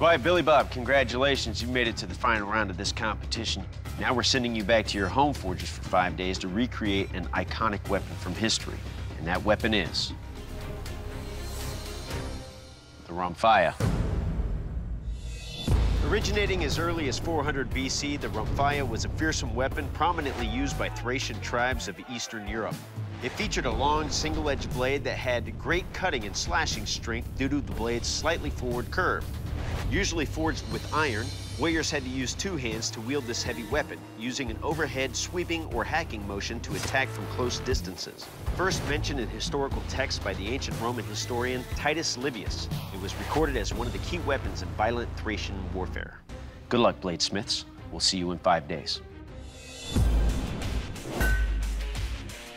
Dwight, Billy Bob, congratulations. You made it to the final round of this competition. Now we're sending you back to your home forges for five days to recreate an iconic weapon from history. And that weapon is the Rhomphaia. Originating as early as 400 BC, the Rhomphaia was a fearsome weapon prominently used by Thracian tribes of Eastern Europe. It featured a long, single-edged blade that had great cutting and slashing strength due to the blade's slightly forward curve. Usually forged with iron, warriors had to use two hands to wield this heavy weapon, using an overhead sweeping or hacking motion to attack from close distances. First mentioned in historical texts by the ancient Roman historian Titus Livius, it was recorded as one of the key weapons in violent Thracian warfare. Good luck, bladesmiths. We'll see you in five days.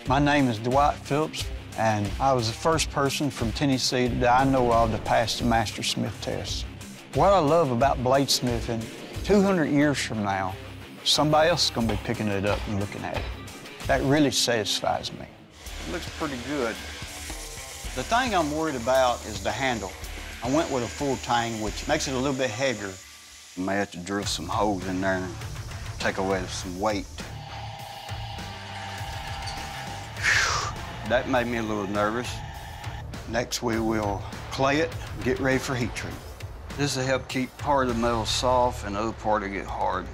My name is Dwight Phillips, and I was the first person from Tennessee that I know of to pass the Master Smith test. What I love about bladesmithing, 200 years from now, somebody else is going to be picking it up and looking at it. That really satisfies me. It looks pretty good. The thing I'm worried about is the handle. I went with a full tang, which makes it a little bit heavier. I may have to drill some holes in there and take away some weight. That made me a little nervous. Next, we will clay it, get ready for heat treat. This will help keep part of the metal soft and the other part will get hard.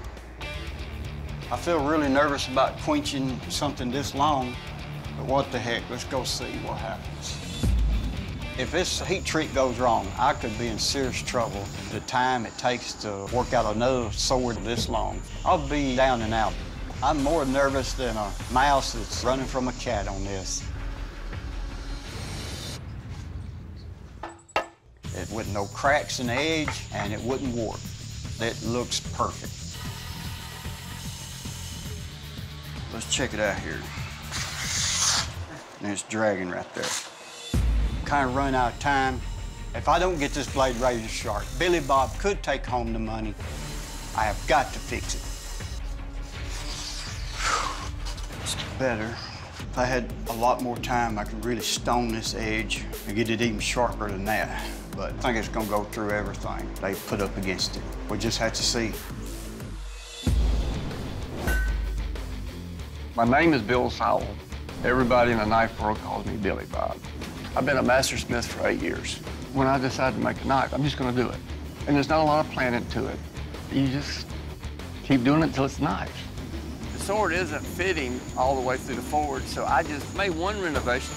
I feel really nervous about quenching something this long, but what the heck, let's go see what happens. If this heat treat goes wrong, I could be in serious trouble. The time it takes to work out another sword this long, I'll be down and out. I'm more nervous than a mouse that's running from a cat on this. With no cracks in the edge, and it wouldn't warp. It looks perfect. Let's check it out here. And it's dragging right there. Kind of run out of time. If I don't get this blade razor sharp, Billy Bob could take home the money. I have got to fix it. It's better. If I had a lot more time, I could really stone this edge and get it even sharper than that. But I think it's gonna go through everything they put up against it. We just have to see. My name is Bill Sowell. Everybody in the knife world calls me Billy Bob. I've been a master smith for eight years. When I decide to make a knife, I'm just gonna do it. And there's not a lot of planning to it. You just keep doing it until it's nice. The sword isn't fitting all the way through the forward, so I just made one renovation.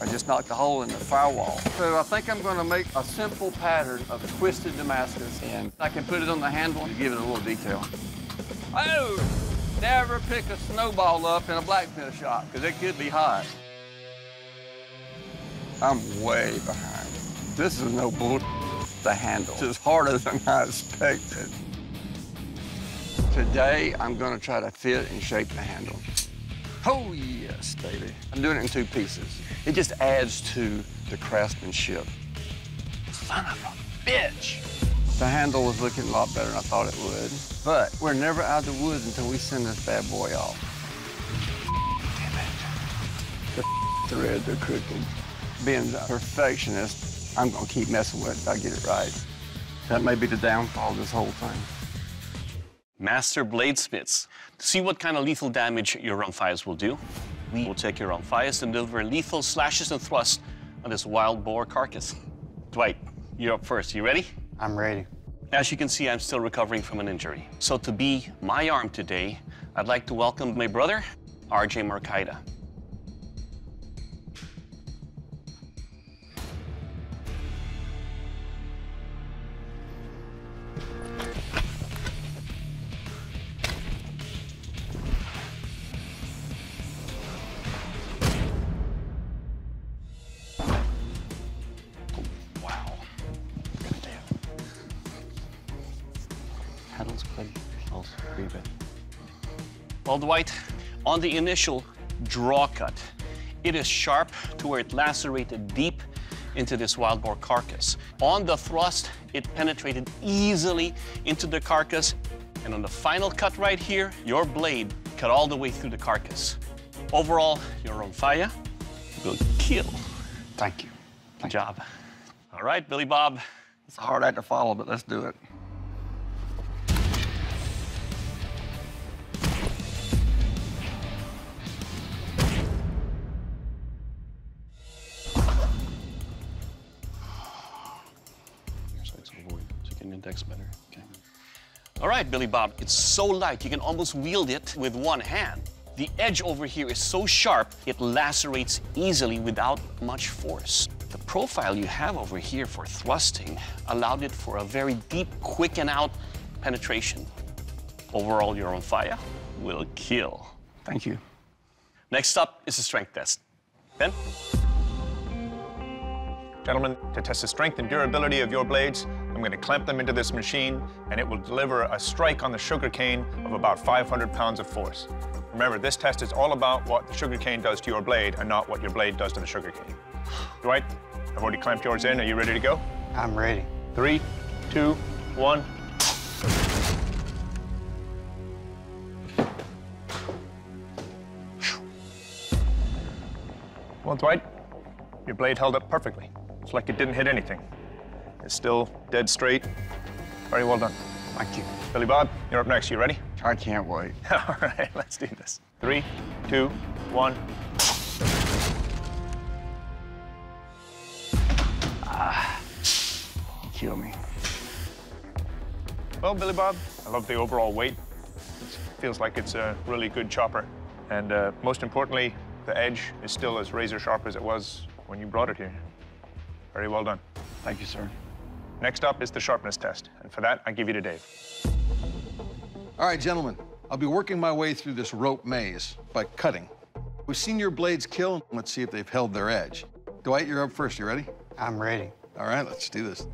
I just knocked a hole in the firewall. So I think I'm gonna make a simple pattern of twisted Damascus, and I can put it on the handle and give it a little detail. Oh! Never pick a snowball up in a blacksmith shop, because it could be hot. I'm way behind. This is no bull. The handle is harder than I expected. Today, I'm gonna try to fit and shape the handle. Oh, yes, baby. I'm doing it in two pieces. It just adds to the craftsmanship. Son of a bitch! The handle was looking a lot better than I thought it would. But we're never out of the woods until we send this bad boy off. Damn it. The threads are crooked. Being a perfectionist, I'm gonna keep messing with it until I get it right. That may be the downfall of this whole thing. Master Bladesmiths. To see what kind of lethal damage your Rhomphaias will do, we will take your Rhomphaias and deliver lethal slashes and thrusts on this wild boar carcass. Dwight, you're up first. You ready? I'm ready. As you can see, I'm still recovering from an injury. So to be my arm today, I'd like to welcome my brother, RJ Marcaida. Also breathe Well, Dwight, on the initial draw cut, it is sharp to where it lacerated deep into this wild boar carcass. On the thrust, it penetrated easily into the carcass. And on the final cut right here, your blade cut all the way through the carcass. Overall, you're your Rhomphaia will kill. Thank you. Good job. All right, Billy Bob, It's a hard act to follow, but let's do it. So you can index better. Okay. All right, Billy Bob, it's so light you can almost wield it with one hand. The edge over here is so sharp, it lacerates easily without much force. The profile you have over here for thrusting allowed it for a very deep, quick and out penetration. Overall, you're Rhomphaia will kill. Thank you. Next up is a strength test. Ben? Gentlemen, to test the strength and durability of your blades, I'm going to clamp them into this machine, and it will deliver a strike on the sugar cane of about 500 pounds of force. Remember, this test is all about what the sugar cane does to your blade and not what your blade does to the sugar cane. Dwight, I've already clamped yours in. Are you ready to go? I'm ready. Three, two, one. Well, Dwight, your blade held up perfectly. It's like it didn't hit anything. It's still dead straight. Very well done. Thank you. Billy Bob, you're up next. You ready? I can't wait. All right, let's do this. Three, two, one. Kill me. Well, Billy Bob, I love the overall weight. It feels like it's a really good chopper. And uh, most importantly, the edge is still as razor sharp as it was when you brought it here. Very well done. Thank you, sir. Next up is the sharpness test. And for that, I give you to Dave. All right, gentlemen, I'll be working my way through this rope maze by cutting. We've seen your blades kill. Let's see if they've held their edge. Dwight, you're up first. You ready? I'm ready. All right, let's do this.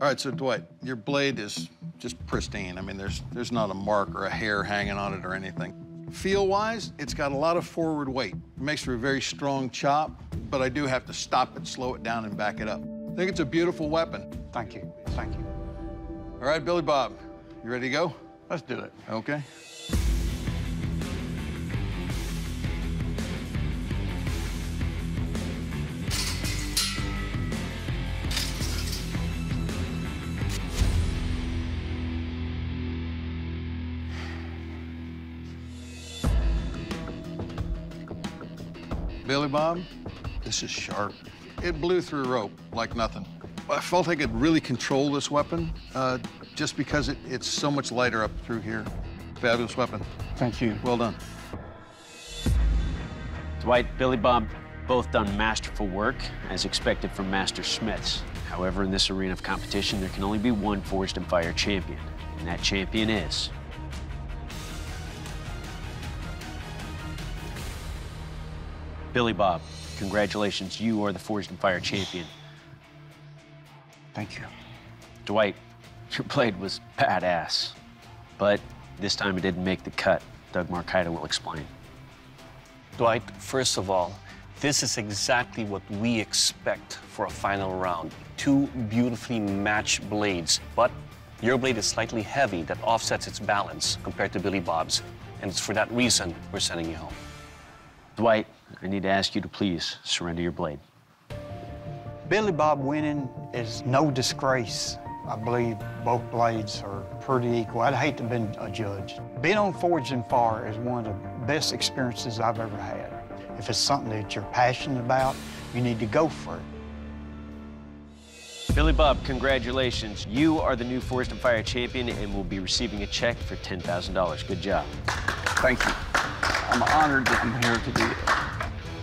All right, so Dwight, your blade is just pristine. I mean, there's there's not a mark or a hair hanging on it or anything. Feel-wise, it's got a lot of forward weight. It makes for a very strong chop, but I do have to stop it, slow it down, and back it up. I think it's a beautiful weapon. Thank you. Thank you. All right, Billy Bob, you ready to go? Let's do it. Okay. Billy Bob, this is sharp. It blew through rope like nothing. I felt I could really control this weapon uh, just because it, it's so much lighter up through here. Fabulous weapon. Thank you. Well done. Dwight, Billy Bob, both done masterful work, as expected from master smiths. However, in this arena of competition, there can only be one Forged in Fire champion, and that champion is... Billy Bob, congratulations, you are the Forged in Fire champion. Thank you. Dwight, your blade was badass, but this time it didn't make the cut. Doug Marcaida will explain. Dwight, first of all, this is exactly what we expect for a final round. Two beautifully matched blades, but your blade is slightly heavy that offsets its balance compared to Billy Bob's, and it's for that reason we're sending you home. Dwight, I need to ask you to please surrender your blade. Billy Bob winning is no disgrace. I believe both blades are pretty equal. I'd hate to have been a judge. Being on Forged in Fire is one of the best experiences I've ever had. If it's something that you're passionate about, you need to go for it. Billy Bob, congratulations. You are the new Forged in Fire champion and will be receiving a check for $10,000. Good job. Thank you. I'm honored that I'm here to do it.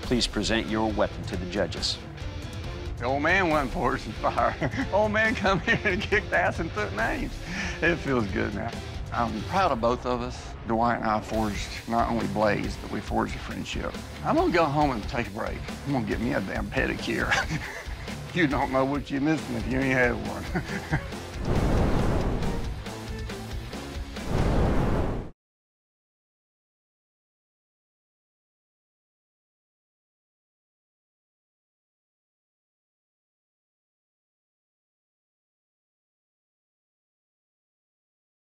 Please present your weapon to the judges. The old man went for some fire. old man come here and kicked ass and took names. It feels good now. I'm proud of both of us. Dwight and I forged not only Blaze, but we forged a friendship. I'm gonna go home and take a break. I'm gonna get me a damn pedicure. you don't know what you're missing if you ain't had one.